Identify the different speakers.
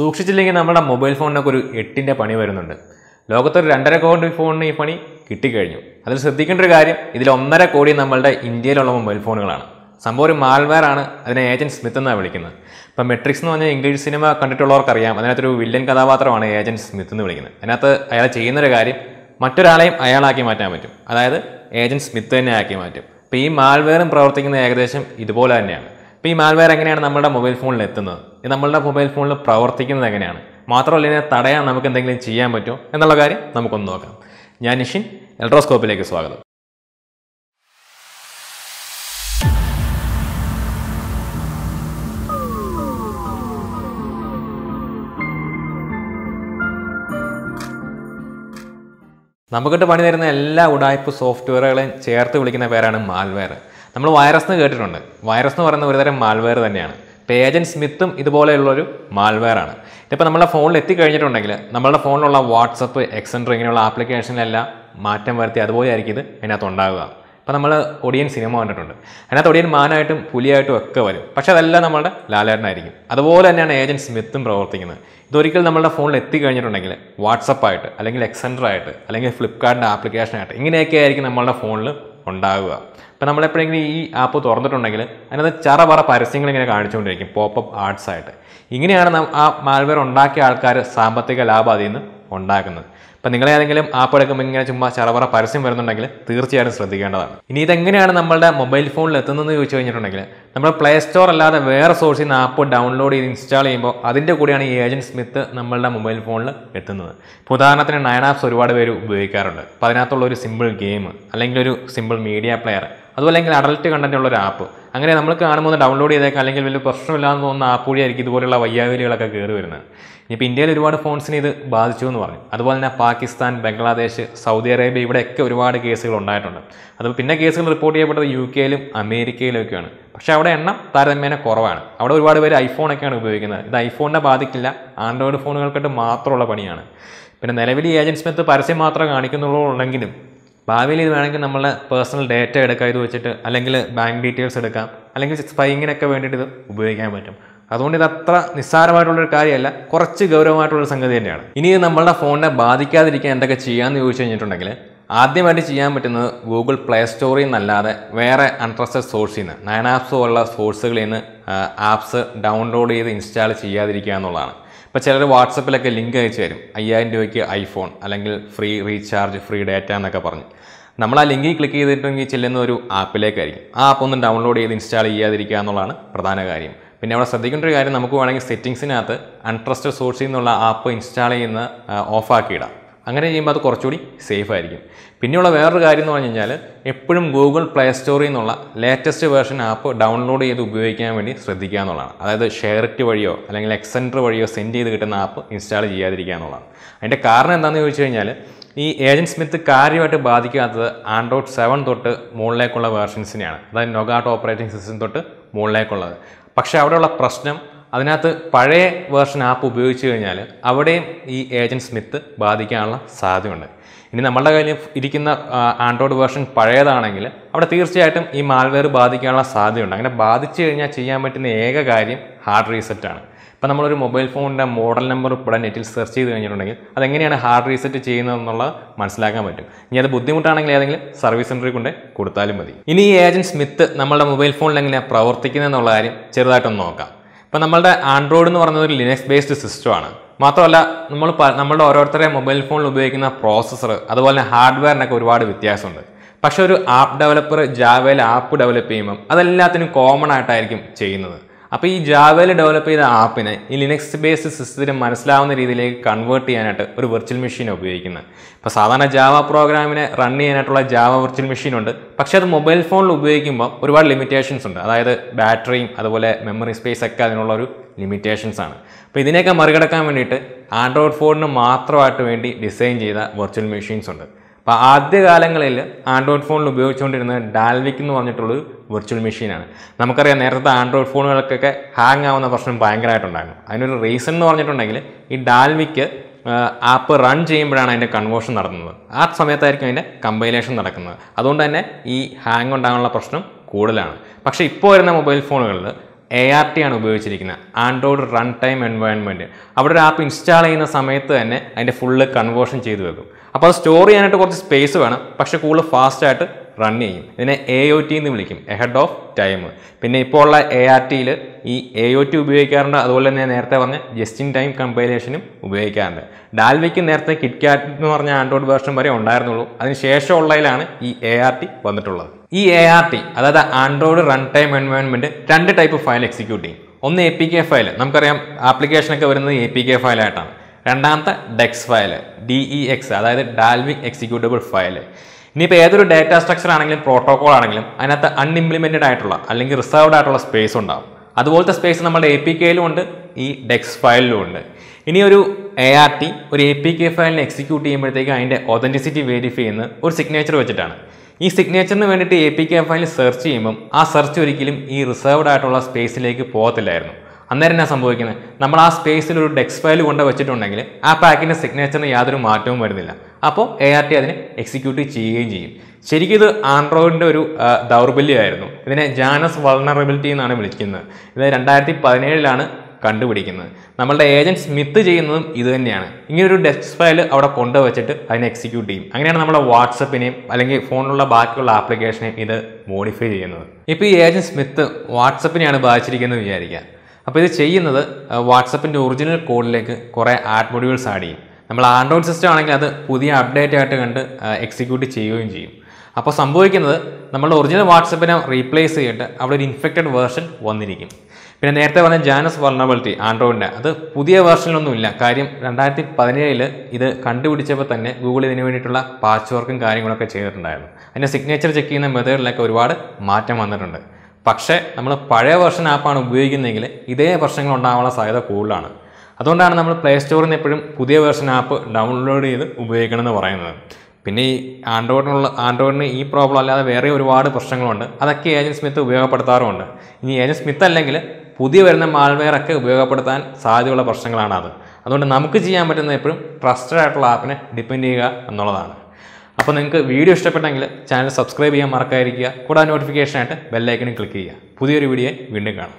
Speaker 1: സൂക്ഷിച്ചില്ലെങ്കിൽ നമ്മുടെ മൊബൈൽ ഫോണിനൊക്കെ ഒരു എട്ടിന്റെ പണി വരുന്നുണ്ട്. ലോകത്തൊരു രണ്ടര കോടി ഫോണിന് ഈ പണി കിട്ടിക്കഴിഞ്ഞു. അതിൽ ശ്രദ്ധിക്കേണ്ട ഒരു കാര്യം ഇതിൽ ഒന്നര കോടി നമ്മളുടെ ഇന്ത്യയിലുള്ള മൊബൈൽ ഫോണുകളാണ്. സംഭവം ഒരു മാൽവെയർ ആണ് അതിനെ ഏജന്റ് സ്മിത്ത് എന്നാണ് വിളിക്കുന്നത്. ഇപ്പം മെട്രിക്സ് എന്ന് പറഞ്ഞാൽ ഇംഗ്ലീഷ് സിനിമ കണ്ടിട്ടുള്ളവർക്കറിയാം അതിനകത്തൊരു വില്ലൻ കഥാപാത്രമാണ് ഏജന്റ് സ്മിത്ത് എന്ന് വിളിക്കുന്നത്. അതിനകത്ത് അയാൾ ചെയ്യുന്നൊരു കാര്യം മറ്റൊരാളെയും അയാളാക്കി മാറ്റാൻ പറ്റും. അതായത് ഏജന്റ് സ്മിത്ത് തന്നെ ആക്കി മാറ്റും. അപ്പോൾ ഈ മാൽവെയറും പ്രവർത്തിക്കുന്ന ഏകദേശം ഇതുപോലെ തന്നെയാണ്. ഇപ്പോൾ ഈ മാൽവെയർ എങ്ങനെയാണ് നമ്മുടെ മൊബൈൽ ഫോണിൽ എത്തുന്നത്? ഇത് നമ്മളുടെ മൊബൈൽ ഫോണിൽ പ്രവർത്തിക്കുന്നത് എങ്ങനെയാണ്? മാത്രമല്ല ഇതിനെ തടയാൻ നമുക്ക് എന്തെങ്കിലും ചെയ്യാൻ പറ്റുമോ? എന്നുള്ള കാര്യം നമുക്കൊന്ന് നോക്കാം. ഞാൻ നിഷിൻ എൽട്രോസ്കോപ്പിലേക്ക് സ്വാഗതം. നമുക്കിട്ട് പണി തരുന്ന എല്ലാ ഉടായ്പ സോഫ്റ്റ്വെയറുകളെയും ചേർത്ത് വിളിക്കുന്ന പേരാണ് മാൽവെയർ നമ്മൾ വൈറസ് എന്ന് കേട്ടിട്ടുണ്ട്. വൈറസ് എന്ന് പറയുന്ന ഒരുതരം മാൽവെയർ തന്നെയാണ്. പേജൻ സ്മിത്തും ഇതുപോലെയുള്ളൊരു മാൽവെയറാണ് ഇതിപ്പോൾ നമ്മുടെ ഫോണിൽ എത്തിക്കഴിഞ്ഞിട്ടുണ്ടെങ്കിൽ നമ്മളുടെ ഫോണിലുള്ള വാട്സപ്പ് എക്സെൻഡർ ഇങ്ങനെയുള്ള ആപ്ലിക്കേഷനിലെല്ലാം മാറ്റം വരുത്തി അതുപോലെ ആയിരിക്കും ഇത് അതിനകത്ത് ഉണ്ടാവുക. ഇപ്പോൾ നമ്മൾ ഒടിയൻ സിനിമ കണ്ടിട്ടുണ്ട്. അതിനകത്ത് ഒടിയൻ മാനായിട്ടും പുലിയായിട്ടും ഒക്കെ വരും. പക്ഷേ അതെല്ലാം നമ്മളുടെ ലാലേട്ടനായിരിക്കും. അതുപോലെ തന്നെയാണ് ഏജന്റ് സ്മിത്തും പ്രവർത്തിക്കുന്നത്. ഇതൊരിക്കൽ നമ്മളുടെ ഫോണിൽ എത്തിക്കഴിഞ്ഞിട്ടുണ്ടെങ്കിൽ വാട്സപ്പായിട്ട് അല്ലെങ്കിൽ എക്സെൻഡർ ആയിട്ട് അല്ലെങ്കിൽ ഫ്ലിപ്കാർട്ടിന്റെ ആപ്ലിക്കേഷനായിട്ട് ഇങ്ങനെയൊക്കെ ആയിരിക്കും നമ്മളുടെ ഫോണിൽ ഉണ്ടാവുക. ഇപ്പം നമ്മളെപ്പോഴെങ്കിലും ഈ ആപ്പ് തുറന്നിട്ടുണ്ടെങ്കിൽ അതിനകത്ത് ചറ പറ പരസ്യങ്ങൾ ഇങ്ങനെ കാണിച്ചുകൊണ്ടിരിക്കും പോപ്പപ്പ് ആർട്സ് ആയിട്ട്. ഇങ്ങനെയാണ് ആ മാൽവെയർ ഉണ്ടാക്കിയ ആൾക്കാർ സാമ്പത്തിക ലാഭം അതിൽ നിന്ന് ഉണ്ടാക്കുന്നത്. ഇപ്പം നിങ്ങൾ ഏതെങ്കിലും ആപ്പ് എടുക്കുമ്പോൾ ഇങ്ങനെ ചുമ്മാ ചറവറ പരസ്യം വരുന്നുണ്ടെങ്കിൽ തീർച്ചയായിട്ടും ശ്രദ്ധിക്കേണ്ടതാണ്. ഇനി ഇതെങ്ങനെയാണ് നമ്മളുടെ മൊബൈൽ ഫോണിൽ എത്തുന്നതെന്ന് ചോദിച്ചു കഴിഞ്ഞിട്ടുണ്ടെങ്കിൽ നമ്മൾ പ്ലേ സ്റ്റോർ അല്ലാതെ വേറെ സോഴ്സിൽ നിന്ന് ആപ്പ് ഡൗൺലോഡ് ചെയ്ത് ഇൻസ്റ്റാൾ ചെയ്യുമ്പോൾ അതിന്റെ കൂടെയാണ് ഈ ഏജന്റ് സ്മിത്ത് നമ്മളുടെ മൊബൈൽ ഫോണിൽ എത്തുന്നത്. ഇപ്പോൾ ഉദാഹരണത്തിന് നയൻ ആപ്സ് ഒരുപാട് പേര് ഉപയോഗിക്കാറുണ്ട്. അപ്പോൾ അതിനകത്തുള്ള ഒരു സിമ്പിൾ ഗെയിം അല്ലെങ്കിൽ ഒരു സിമ്പിൾ മീഡിയ പ്ലെയർ അതുപോലെ അഡൽട്ട് കണ്ടന്റ് ഉള്ള ഒരു ആപ്പ് അങ്ങനെ നമ്മൾ കാണുമ്പോൾ ഡൗൺലോഡ് ചെയ്തേക്കാം. അല്ലെങ്കിൽ വലിയ പ്രശ്നമില്ലാന്ന് തോന്നുന്ന ആപ്പ് വഴിയായിരിക്കും ഇതുപോലുള്ള വയ്യാവലികളൊക്കെ കയറി വരുന്നത്. ഇപ്പോൾ ഇന്ത്യയിൽ ഒരുപാട് ഫോൺസിന് ഇത് ബാധിച്ചു എന്ന് പറഞ്ഞു. അതുപോലെ തന്നെ പാകിസ്ഥാൻ ബംഗ്ലാദേശ് സൗദി അറേബ്യ ഇവിടെയൊക്കെ ഒരുപാട് കേസുകൾ ഉണ്ടായിട്ടുണ്ട്. അത് പിന്നെ കേസുകൾ റിപ്പോർട്ട് ചെയ്യപ്പെട്ടത് യു കെയിലും അമേരിക്കയിലും ഒക്കെയാണ് പക്ഷേ അവിടെ എണ്ണം താരതമ്യേന കുറവാണ്. അവിടെ ഒരുപാട് പേര് ഐഫോണൊക്കെയാണ് ഉപയോഗിക്കുന്നത്. ഇത് ഐഫോണിനെ ബാധിക്കില്ല. ആൻഡ്രോയിഡ് ഫോണുകൾക്കായിട്ട് മാത്രമുള്ള പണിയാണ്. പിന്നെ നിലവിൽ ഈ പരസ്യം മാത്രമേ കാണിക്കുന്നുള്ളൂ ഉണ്ടെങ്കിലും ഭാവിയിൽ ഇത് വേണമെങ്കിൽ നമ്മളെ പേഴ്സണൽ ഡേറ്റ എടുക്കാം ഇത് വെച്ചിട്ട് അല്ലെങ്കിൽ ബാങ്ക് ഡീറ്റെയിൽസ് എടുക്കാം അല്ലെങ്കിൽ സ്പൈങ്ങിനൊക്കെ വേണ്ടിയിട്ട് ഇത് ഉപയോഗിക്കാൻ പറ്റും. അതുകൊണ്ട് ഇത് അത്ര നിസ്സാരമായിട്ടുള്ളൊരു കാര്യമല്ല കുറച്ച് ഗൗരവമായിട്ടുള്ളൊരു സംഗതി തന്നെയാണ്. ഇനി ഇത് നമ്മളുടെ ഫോണിനെ ബാധിക്കാതിരിക്കാൻ എന്തൊക്കെ ചെയ്യാമെന്ന് ചോദിച്ചു കഴിഞ്ഞിട്ടുണ്ടെങ്കിൽ ആദ്യമായിട്ട് ചെയ്യാൻ പറ്റുന്നത് ഗൂഗിൾ പ്ലേ സ്റ്റോറിൽ നിന്നല്ലാതെ വേറെ അൺട്രസ്റ്റഡ് സോഴ്സിൽ നിന്ന് നയൻ ആപ്സ് പോലുള്ള സോഴ്സുകളിൽ നിന്ന് ആപ്സ് ഡൗൺലോഡ് ചെയ്ത് ഇൻസ്റ്റാൾ ചെയ്യാതിരിക്കുക എന്നുള്ളതാണ്. ഇപ്പോൾ ചിലർ വാട്സപ്പിലൊക്കെ ലിങ്ക് അയച്ചു തരും. അയ്യായിരം രൂപയ്ക്ക് ഐഫോൺ അല്ലെങ്കിൽ ഫ്രീ റീചാർജ് ഫ്രീ ഡാറ്റ എന്നൊക്കെ പറഞ്ഞ്. നമ്മൾ ആ ലിങ്കിൽ ക്ലിക്ക് ചെയ്തിട്ടുണ്ടെങ്കിൽ ചെല്ലുന്ന ഒരു ആപ്പിലേക്കായിരിക്കും. ആ ആപ്പ് ഒന്ന് ഡൗൺലോഡ് ചെയ്ത് ഇൻസ്റ്റാൾ ചെയ്യാതിരിക്കുക എന്നുള്ളതാണ് പ്രധാന കാര്യം. പിന്നെ അവിടെ ശ്രദ്ധിക്കേണ്ട ഒരു കാര്യം നമുക്ക് വേണമെങ്കിൽ സെറ്റിങ്സിനകത്ത് അൺട്രസ്റ്റഡ് സോഴ്സിൽ നിന്നുള്ള ആപ്പ് ഇൻസ്റ്റാൾ ചെയ്യുന്ന ഓഫാക്കി ഇടാം. അങ്ങനെ ചെയ്യുമ്പോൾ അത് കുറച്ചുകൂടി സേഫ് ആയിരിക്കും. പിന്നെയുള്ള വേറൊരു കാര്യം എന്ന് പറഞ്ഞു കഴിഞ്ഞാൽ എപ്പോഴും ഗൂഗിൾ പ്ലേ സ്റ്റോറിൽ നിന്നുള്ള ലേറ്റസ്റ്റ് വേർഷൻ ആപ്പ് ഡൗൺലോഡ് ചെയ്ത് ഉപയോഗിക്കാൻ വേണ്ടി ശ്രദ്ധിക്കുക എന്നുള്ളതാണ്. അതായത് ഷെയർറ്റ് വഴിയോ അല്ലെങ്കിൽ എക്സെന്റർ വഴിയോ സെൻഡ് ചെയ്ത് കിട്ടുന്ന ആപ്പ് ഇൻസ്റ്റാൾ ചെയ്യാതിരിക്കുക എന്നുള്ളതാണ്. അതിന്റെ കാരണം എന്താണെന്ന് ചോദിച്ചു കഴിഞ്ഞാൽ ഈ ഏജന്റ് സ്മിത്ത് കാര്യമായിട്ട് ബാധിക്കാത്തത് ആൻഡ്രോയിഡ് സെവൻ തൊട്ട് മുകളിലേക്കുള്ള വേർഷൻസിനെയാണ് അതായത് നൊഗാട്ട് ഓപ്പറേറ്റിംഗ് സിസ്റ്റം തൊട്ട് മുകളിലേക്കുള്ളത്. പക്ഷേ അവിടെയുള്ള പ്രശ്നം അതിനകത്ത് പഴയ വേർഷൻ ആപ്പ് ഉപയോഗിച്ച് കഴിഞ്ഞാൽ അവിടെയും ഈ ഏജന്റ് സ്മിത്ത് ബാധിക്കാനുള്ള സാധ്യതയുണ്ട്. ഇനി നമ്മളുടെ കയ്യിൽ ഇരിക്കുന്ന ആൻഡ്രോയിഡ് വേർഷൻ പഴയതാണെങ്കിൽ അവിടെ തീർച്ചയായിട്ടും ഈ മാൽവെയർ ബാധിക്കാനുള്ള സാധ്യതയുണ്ട്. അങ്ങനെ ബാധിച്ചു കഴിഞ്ഞാൽ ചെയ്യാൻ പറ്റുന്ന ഏക കാര്യം ഹാർഡ് റീസെറ്റാണ് ഇപ്പം നമ്മളൊരു മൊബൈൽ ഫോണിന്റെ മോഡൽ നമ്പർ ഇവിടെ നെറ്റിൽ സെർച്ച് ചെയ്ത് കഴിഞ്ഞിട്ടുണ്ടെങ്കിൽ അതെങ്ങനെയാണ് ഹാർഡ് റീസെറ്റ് ചെയ്യുന്നതെന്നുള്ളത് മനസ്സിലാക്കാൻ പറ്റും. ഇനി അത് ബുദ്ധിമുട്ടാണെങ്കിൽ ഏതെങ്കിലും സർവീസ് സെന്ററിൽ കൊണ്ട് കൊടുത്താലും മതി. ഇനി ഈ ഏജന്റ് സ്മിത്ത് നമ്മളുടെ മൊബൈൽ ഫോണിൽ എങ്ങനെയാണ് പ്രവർത്തിക്കുന്നത് എന്നുള്ള കാര്യം ചെറുതായിട്ടൊന്ന് നോക്കാം. ഇപ്പോൾ നമ്മളുടെ ആൻഡ്രോയിഡ് എന്ന് പറയുന്നത് ഒരു ലിനക്സ് ബേസ്ഡ് സിസ്റ്റമാണ് മാത്രമല്ല നമ്മൾ നമ്മളുടെ ഓരോരുത്തരെ മൊബൈൽ ഫോണിൽ ഉപയോഗിക്കുന്ന പ്രോസസ്സർ അതുപോലെ ഹാർഡ്വെയറിനൊക്കെ ഒരുപാട് വ്യത്യാസമുണ്ട്. പക്ഷേ ഒരു ആപ്പ് ഡെവലപ്പർ ജാവയിൽ ആപ്പ് ഡെവലപ്പ് ചെയ്യുമ്പം അതെല്ലാത്തിനും കോമൺ ആയിട്ടായിരിക്കും ചെയ്യുന്നത്. അപ്പോൾ ഈ ജാവയിൽ ഡെവലപ്പ് ചെയ്ത ആപ്പിനെ ഈ ലിനക്സ് ബേസ്ഡ് സിസ്റ്റത്തിന് മനസ്സിലാവുന്ന രീതിയിലേക്ക് കൺവേർട്ട് ചെയ്യാനായിട്ട് ഒരു വെർച്വൽ മെഷീൻ ഉപയോഗിക്കുന്നത്. ഇപ്പോൾ സാധാരണ ജാവ പ്രോഗ്രാമിനെ റൺ ചെയ്യാനായിട്ടുള്ള ജാവ വെർച്വൽ മെഷീൻ ഉണ്ട്. പക്ഷേ അത് മൊബൈൽ ഫോണിൽ ഉപയോഗിക്കുമ്പോൾ ഒരുപാട് ലിമിറ്റേഷൻസ് ഉണ്ട്. അതായത് ബാറ്ററിയും അതുപോലെ മെമ്മറി സ്പേസ് ഒക്കെ അതിനുള്ള ഒരു ലിമിറ്റേഷൻസ് ആണ്. അപ്പോൾ ഇതിനെയൊക്കെ മറികടക്കാൻ വേണ്ടിയിട്ട് ആൻഡ്രോയിഡ് ഫോണിന് മാത്രമായിട്ട് വേണ്ടി ഡിസൈൻ ചെയ്ത വെർച്വൽ മെഷീൻസ് ഉണ്ട്. അപ്പോൾ ആദ്യകാലങ്ങളിൽ ആൻഡ്രോയിഡ് ഫോണിൽ ഉപയോഗിച്ചുകൊണ്ടിരുന്നത് ഡാൽവിക് എന്ന് പറഞ്ഞിട്ടുള്ളൊരു വെർച്വൽ മെഷീനാണ് നമുക്കറിയാം നേരത്തെ ആൻഡ്രോയിഡ് ഫോണുകൾക്കൊക്കെ ഹാങ് ആവുന്ന പ്രശ്നം ഭയങ്കരമായിട്ടുണ്ടായിരുന്നു. അതിനൊരു റീസൺ എന്ന് പറഞ്ഞിട്ടുണ്ടെങ്കിൽ ഈ ഡാൽവിക്ക് ആപ്പ് റൺ ചെയ്യുമ്പോഴാണ് അതിന്റെ കൺവേർഷൻ നടത്തുന്നത് ആ സമയത്തായിരിക്കും അതിന്റെ കമ്പൈലേഷൻ നടക്കുന്നത്. അതുകൊണ്ട് തന്നെ ഈ ഹാങ് ഉണ്ടാകാനുള്ള പ്രശ്നം കൂടുതലാണ്. പക്ഷേ ഇപ്പോൾ വരുന്ന മൊബൈൽ ഫോണുകളിൽ എ ആർ ടി ആണ് ഉപയോഗിച്ചിരിക്കുന്നത്. ആൻഡ്രോയിഡ് റൺ ടൈം എൻവയോൺമെന്റ് അവിടെ ഒരു ആപ്പ് ഇൻസ്റ്റാൾ ചെയ്യുന്ന സമയത്ത് തന്നെ അതിന്റെ ഫുള്ള് കൺവേർഷൻ ചെയ്തു വെക്കും. അപ്പോൾ അത് സ്റ്റോർ ചെയ്യാനായിട്ട് കുറച്ച് സ്പേസ് വേണം. പക്ഷേ കൂടുതൽ ഫാസ്റ്റായിട്ട് റൺ ചെയ്യും. ഇതിനെ എ ഒ ടി എന്ന് വിളിക്കും. എഹെഡ് ഓഫ് ടൈം പിന്നെ ഇപ്പോൾ ഉള്ള എ ആർ ടിയിൽ ഈ എ ഒ ടി ഉപയോഗിക്കാറുണ്ട്. അതുപോലെ തന്നെ നേരത്തെ പറഞ്ഞ ജസ്റ്റ് ഇൻ ടൈം കമ്പൈലേഷനും ഉപയോഗിക്കാറുണ്ട്. ഡാൽവിക്ക് നേരത്തെ കിറ്റ്കാറ്റ് എന്ന് പറഞ്ഞ ആൻഡ്രോയിഡ് വേർഷൻ വരെ ഉണ്ടായിരുന്നുള്ളൂ. അതിന് ശേഷമുള്ളതിലാണ് ഈ എ ആർ ടി വന്നിട്ടുള്ളത്. ഈ എ ആർ ടി അതായത് ആൻഡ്രോയിഡ് റൺ ടൈം എൻവയോൺമെന്റ് രണ്ട് ടൈപ്പ് ഫയൽ എക്സിക്യൂട്ട് ചെയ്യും. ഒന്ന് എ പി കെ ഫയൽ നമുക്കറിയാം ആപ്ലിക്കേഷനൊക്കെ വരുന്നത് എ പി കെ ഫയലായിട്ടാണ് രണ്ടാമത്തെ dex file D E X അതായത് ഡാൽവിക് എക്സിക്യൂട്ടബിൾ ഫയൽ ഇനിയിപ്പോൾ ഏതൊരു ഡാറ്റ സ്ട്രക്ചർ ആണെങ്കിലും പ്രോട്ടോകോൾ ആണെങ്കിലും അതിനകത്ത് അൺഇംപ്ലിമെന്റഡ് ആയിട്ടുള്ള അല്ലെങ്കിൽ റിസർവ്ഡ് ആയിട്ടുള്ള സ്പേസ് ഉണ്ടാവും. അതുപോലത്തെ സ്പേസ് നമ്മുടെ എ പി കെയിലും ഉണ്ട് ഈ ഡെക്സ് ഫയലിലും ഉണ്ട്. ഇനി ഒരു എ ആർ ടി ഒരു എ പി കെ ഫയലിനെ എക്സിക്യൂട്ട് ചെയ്യുമ്പോഴത്തേക്ക് അതിന്റെ ഒതന്റിസിറ്റി വെരിഫൈ ചെയ്യുന്ന ഒരു സിഗ്നേച്ചർ വെച്ചിട്ടാണ്. ഈ സിഗ്നേച്ചറിന് വേണ്ടിയിട്ട് A P K file search ചെയ്യുമ്പം ആ സെർച്ച് ഒരിക്കലും ഈ റിസർവ്ഡ് ആയിട്ടുള്ള സ്പേസിലേക്ക് പോകത്തില്ലായിരുന്നു. അന്നേരം എന്നാ സംഭവിക്കുന്നത് നമ്മൾ ആ സ്പേസിൽ ഒരു ഡെക്സ് ഫയൽ കൊണ്ട് വെച്ചിട്ടുണ്ടെങ്കിൽ ആ പാക്കിന്റെ സിഗ്നേച്ചറിന് യാതൊരു മാറ്റവും വരുന്നില്ല. അപ്പോൾ എ ആർ ടി അതിനെ എക്സിക്യൂട്ട് ചെയ്യുകയും ചെയ്യും. ശരിക്കും ഇത് ആൻഡ്രോയിഡിന്റെ ഒരു ദൗർബല്യമായിരുന്നു. ഇതിനെ ജാനസ് വൾണറബിലിറ്റി എന്നാണ് വിളിക്കുന്നത്. ഇത് രണ്ടായിരത്തി പതിനേഴിലാണ് കണ്ടുപിടിക്കുന്നത്. നമ്മളുടെ ഏജന്റ് സ്മിത്ത് ചെയ്യുന്നതും ഇത് തന്നെയാണ്. ഇങ്ങനൊരു ഡെസ്ക് ഫയൽ അവിടെ കൊണ്ടുവച്ചിട്ട് അതിനെ എക്സിക്യൂട്ട് ചെയ്യും. അങ്ങനെയാണ് നമ്മുടെ വാട്സപ്പിനെയും അല്ലെങ്കിൽ ഫോണിലുള്ള ബാക്കിയുള്ള ആപ്ലിക്കേഷനെയും ഇത് മോഡിഫൈ ചെയ്യുന്നത്. ഇപ്പോൾ ഈ ഏജന്റ് സ്മിത്ത് വാട്സപ്പിനെയാണ് ബാധിച്ചിരിക്കുന്നത് വിചാരിക്കുക. അപ്പോൾ ഇത് ചെയ്യുന്നത് വാട്സപ്പിന്റെ ഒറിജിനൽ കോഡിലേക്ക് കുറേ ആഡ് മൊഡ്യൂൾസ് ആഡ് ചെയ്യും. നമ്മൾ ആൻഡ്രോയിഡ് സിസ്റ്റം ആണെങ്കിൽ അത് പുതിയ അപ്ഡേറ്റ് ആയിട്ട് കണ്ട് എക്സിക്യൂട്ട് ചെയ്യുകയും ചെയ്യും. അപ്പോൾ സംഭവിക്കുന്നത് നമ്മുടെ ഒറിജിനൽ വാട്സപ്പിനെ റീപ്ലേസ് ചെയ്തിട്ട് അവിടെ ഒരു ഇൻഫെക്റ്റഡ് വേർഷൻ വന്നിരിക്കും. പിന്നെ നേരത്തെ പറഞ്ഞ ജാനസ് വർണബിലിറ്റി ആൻഡ്രോയിഡിന്റെ അത് പുതിയ വേർഷനിലൊന്നുമില്ല. കാര്യം രണ്ടായിരത്തി പതിനേഴിൽ ഇത് കണ്ടുപിടിച്ചപ്പോൾ തന്നെ ഗൂഗിൾ ഇതിന് വേണ്ടിയിട്ടുള്ള പാച്ച് വർക്കും കാര്യങ്ങളൊക്കെ ചെയ്തിട്ടുണ്ടായിരുന്നു. അതിന്റെ സിഗ്നേച്ചർ ചെക്ക് ചെയ്യുന്ന മെത്തേഡിലൊക്കെ ഒരുപാട് മാറ്റം വന്നിട്ടുണ്ട്. പക്ഷേ നമ്മൾ പഴയ വെർഷൻ ആപ്പാണ് ഉപയോഗിക്കുന്നതെങ്കിൽ ഇതേ പ്രശ്നങ്ങൾ ഉണ്ടാകാനുള്ള സാധ്യത കൂടുതലാണ്. അതുകൊണ്ടാണ് നമ്മൾ പ്ലേ സ്റ്റോറിൽ നിന്ന് എപ്പോഴും പുതിയ വെർഷൻ ആപ്പ് ഡൗൺലോഡ് ചെയ്ത് ഉപയോഗിക്കണം എന്ന് പറയുന്നത്. പിന്നെ ഈ ആൻഡ്രോയിഡിനുള്ള ആൻഡ്രോയിഡിന് ഈ പ്രോബ്ലം അല്ലാതെ വേറെ ഒരുപാട് പ്രശ്നങ്ങളുണ്ട്. അതൊക്കെ ഏജന്റ് സ്മിത്ത് ഉപയോഗപ്പെടുത്താറുമുണ്ട്. ഇനി ഏജന്റ് സ്മിത്ത് അല്ലെങ്കിൽ പുതിയ വരുന്ന മാൾവെയർ ഒക്കെ ഉപയോഗപ്പെടുത്താൻ സാധ്യതയുള്ള പ്രശ്നങ്ങളാണ് അത് അതുകൊണ്ട് നമുക്ക് ചെയ്യാൻ പറ്റുന്ന എപ്പോഴും ട്രസ്റ്റഡ് ആയിട്ടുള്ള ആപ്പിനെ ഡിപ്പെൻഡ് ചെയ്യുക എന്നുള്ളതാണ്. അപ്പോൾ നിങ്ങൾക്ക് വീഡിയോ ഇഷ്ടപ്പെട്ടെങ്കിൽ ചാനൽ സബ്സ്ക്രൈബ് ചെയ്യാൻ മറക്കാതിരിക്കുക. കൂടാതെ നോട്ടിഫിക്കേഷനായിട്ട് ബെല്ലൈക്കണിൽ ക്ലിക്ക് ചെയ്യുക. പുതിയൊരു വീഡിയോ വീണ്ടും കാണാം.